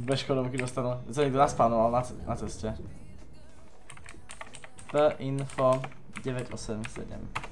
Dve škodovky dostanú. Za niekto naspánoval na, na ceste. P info 987.